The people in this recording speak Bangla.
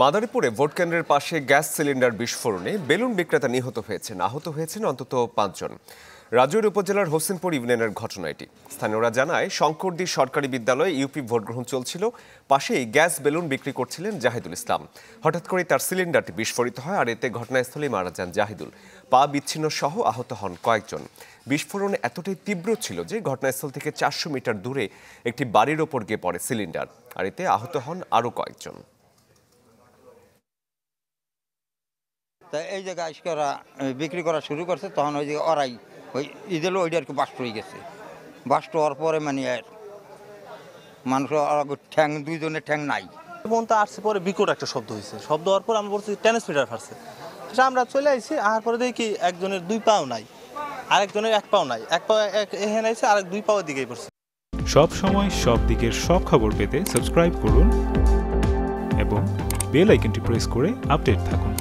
মাদারীপুরে ভোট কেন্দ্রের পাশে গ্যাস সিলিন্ডার বিস্ফোরণে বেলুন বিক্রেতা নিহত হয়েছেন। আহত হয়েছেন অন্তত পাঁচজন। রাজৌর উপজেলার হোসেনপুর ইউনিয়নের ঘটনা এটি। স্থানীয়রা জানায়, শঙ্করদী সরকারি বিদ্যালয়ে ইউপি ভোট গ্রহণ চলছিল। পাশেই গ্যাস বেলুন বিক্রি করছিলেন জাহিদুল ইসলাম। হঠাৎ করে তার সিলিন্ডারটি বিস্ফোরিত হয় আর এতে ঘটনাস্থলেই মারা যান জাহিদুল। পা বিচ্ছিন্ন সহ আহত হন কয়েকজন। বিস্ফোরণ এতটাই তীব্র ছিল যে ঘটনাস্থল থেকে চারশো মিটার দূরে একটি বাড়ির ওপর গিয়ে পড়ে সিলিন্ডার। আর এতে আহত হন আরও কয়েকজন। তা এই জায়গায় আজকে ওরা বিক্রি করা শুরু করছে তখন ওই যে ওরাই ওই ঈদের ওইটা আর কি বাস্ট হয়ে গেছে। বাস্ট হওয়ার পরে মানে আর মানুষ ঠ্যাং দুইজনের ঠ্যাং নাই। পর্যন্ত আসছে পরে বিকট একটা শব্দ হয়েছে শব্দ হওয়ার পর আমরা বলছি ট্রান্সমিটার ফাটছে। সে আমরা চলে আসছি আর পরে দেখি একজনের দুই পাও নাই আরেকজনের এক পাও নাই। এক পাও এক- এখানে আছে আরেক দুই পাওয়ের দিকেই পড়ছে। সব সময় সব দিকের সব খবর পেতে সাবস্ক্রাইব করুন এবং বেল আইকনটি প্রেস করে আপডেট থাকুন।